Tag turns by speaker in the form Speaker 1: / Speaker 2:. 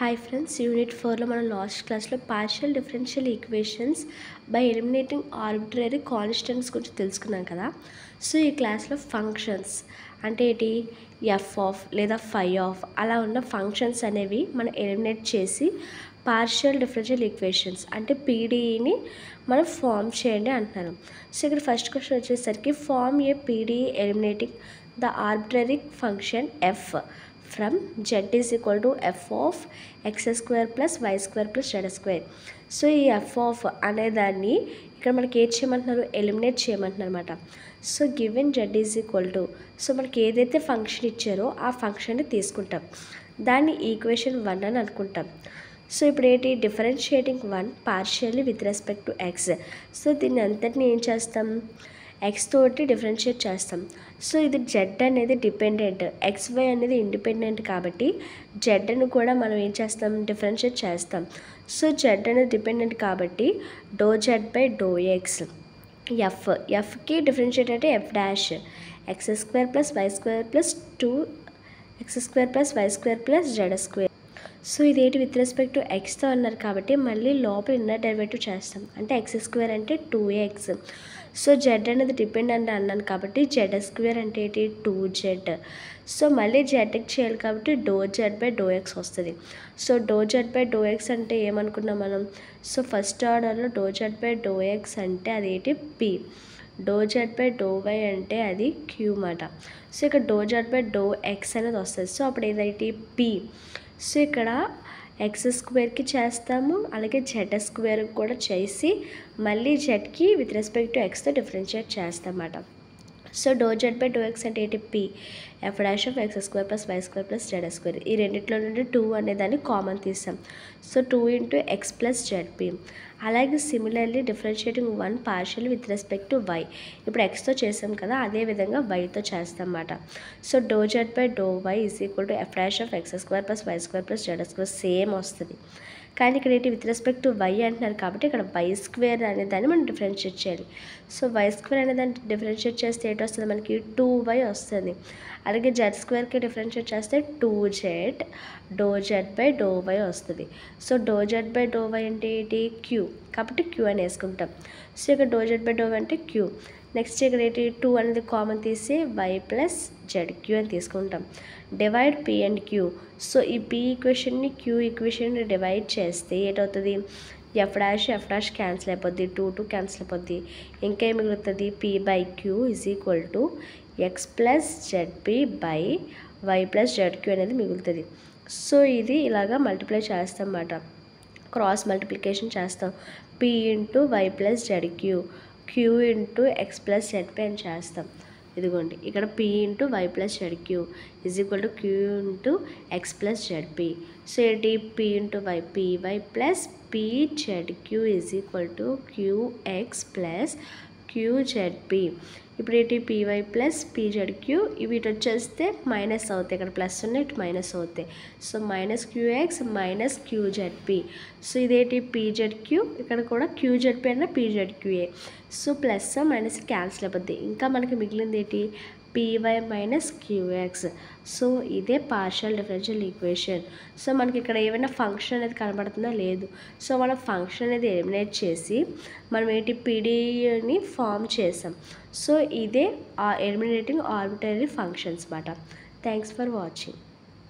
Speaker 1: Hi friends unit ఫోర్లో మనం last క్లాస్లో partial differential equations by eliminating arbitrary constants గురించి తెలుసుకున్నాం కదా. సో ఈ క్లాస్లో ఫంక్షన్స్ అంటే ఏంటి? ఎఫ్ ఆఫ్ లేదా ఫై ఆఫ్ అలా ఉన్న ఫంక్షన్స్ అనేవి మనం ఎలిమినేట్ చేసి పార్షియల్ డిఫరెన్షియల్ ఈక్వేషన్స్ అంటే పీడీఈని మనం ఫామ్ చేయండి అంటున్నాను సో ఇక్కడ ఫస్ట్ క్వశ్చన్ వచ్చేసరికి form a PDE eliminating the arbitrary function f from z is equal to f of x square plus y square plus z square so ఈ F of అనేదాన్ని ఇక్కడ మనకి ఏది చేయమంటున్నారు? ఎలిమినేట్ చేయమంటున్నారు అనమాట so given z is equal to so మనకి ఏదైతే ఫంక్షన్ ఇచ్చారో ఆ ఫంక్షన్ని తీసుకుంటాం. దాన్ని ఈక్వేషన్ వన్ అని అనుకుంటాం. సో ఇప్పుడు ఏంటి? Differentiating one partially with respect to x so దీన్ని అంతటిని ఏం చేస్తాం? ఎక్స్ తోటి డిఫరెన్షియేట్ చేస్తాం. సో ఇది జెడ్ అనేది డిపెండెంట్ ఎక్స్ వై అనేది ఇండిపెండెంట్ కాబట్టి జెడ్ను కూడా మనం ఏం చేస్తాం? డిఫరెన్షియేట్ చేస్తాం. సో జెడ్ అనేది డిపెండెంట్ కాబట్టి do z by do x f ఎఫ్కి differentiate అంటే f dash x square plus y square plus two x square plus y square plus z square so ఇదేంటి విత్ రెస్పెక్ట్ టు ఎక్స్తో అన్నారు కాబట్టి మళ్ళీ లోపల inner derivative చేస్తాం. అంటే ఎక్స్ స్క్వేర్ అంటే టూ ఎక్స్ సో జెడ్ అనేది డిపెండ్ అని అన్నాను కాబట్టి జెడ్ స్క్వేర్ అంటే ఏంటి? Two Z. సో మళ్ళీ జెడ్కి చేయాలి కాబట్టి do Z by do X వస్తుంది. So do Z by do X అంటే ఏమనుకున్నాం మనం? సో ఫస్ట్ ఆర్డర్లో do Z by do X అంటే అదేంటి P. Do Z by do Y అంటే అది క్యూ మాట సో ఇక్కడ do Z by do X అనేది వస్తుంది. సో అప్పుడు ఏదైతే? పి. సో ఇక్కడ ఎక్స్ స్క్వేర్కి చేస్తాము అలాగే జెడ్ స్క్వేర్ కూడా చేసి మళ్ళీ జెడ్కి విత్ రెస్పెక్ట్ టు ఎక్స్తో డిఫరెన్షియేట్ చేస్తామన్నమాట. So do Z by do X అంటే ఏంటి? P F dash of X square plus Y square plus Z square ఈ రెండిట్లో నుండి టూ అనేదాన్ని కామన్ తీస్తాం. So two into X plus Z P అలాగే similarly differentiating one partial with respect to Y ఇప్పుడు ఎక్స్తో చేసాం కదా అదే విధంగా వైతో చేస్తాం అన్నమాట so do Z by do Y is equal to f dash of x square plus y square plus z square same వస్తుంది. కానీ ఇక్కడ ఏంటి విత్ రెస్పెక్ట్ టు వై అంటున్నారు కాబట్టి ఇక్కడ వై స్క్వేర్ అనే దాన్ని మనం డిఫరెన్షియేట్ చేయాలి. సో వై స్క్వేర్ అనే దాన్ని డిఫరెన్షియేట్ చేస్తే ఏంటి వస్తుంది మనకి టూ వై వస్తుంది. అలాగే జెడ్ స్క్వేర్కి డిఫరెన్షియేట్ చేస్తే two z do z by do y వస్తుంది. So do z by do y అంటే ఏంటి? క్యూ కాబట్టి క్యూ అని వేసుకుంటాం. సో ఇక్కడ do z by do y అంటే క్యూ నెక్స్ట్ ఇక్కడ ఏంటి? టూ అనేది కామన్ తీసి వై ప్లస్ జెడ్ క్యూ అని తీసుకుంటాం. Divide p and q so ఈ పి ఈక్వేషన్ని క్యూ ఈక్వేషన్ని డివైడ్ చేస్తే ఏటవుతుంది? F dash f dash cancel అయిపోద్ది టూ టూ క్యాన్సిల్ అయిపోద్ది. ఇంకేం మిగులుతుంది? P by q is equal to x plus z p by y plus z q అనేది మిగులుతుంది. సో ఇది ఇలాగా మల్టిప్లై చేస్తాం అన్నమాట క్రాస్ మల్టిప్లికేషన్ చేస్తాం p into y plus z q q into x plus z p అని చేస్తాం. ఇదిగోండి ఇక్కడ p into y plus z q is equal to q into x plus z p so ఏంటి? P into y p y plus p z q is equal to q x plus q z p ఇప్పుడు ఏంటి? Py plus pz queue వీటి వచ్చేస్తే minus అవుతాయి. ఇక్కడ plus ఉన్నాయి ఇటు minus అవుతాయి. So minus q x minus q z p so ఇదేంటి? పీజెడ్క్యూ ఇక్కడ కూడా క్యూజెడ్పి అంటే p z q a so plus minus cancel అయిపోద్ది. ఇంకా మనకి మిగిలింది ఏంటి? P y minus q x so ఇదే పార్షియల్ డిఫరెన్షియల్ ఈక్వేషన్ సో మనకి ఇక్కడ ఏమైనా ఫంక్షన్ అనేది కనబడుతుందా? లేదు. సో మనం ఫంక్షన్ అనేది ఎలిమినేట్ చేసి మనం ఏంటి? పీడీని ఫామ్ చేసాం. సో ఇదే ఎలిమినేటింగ్ ఆర్బిటరీ ఫంక్షన్స్ అన్నమాట. Thanks for watching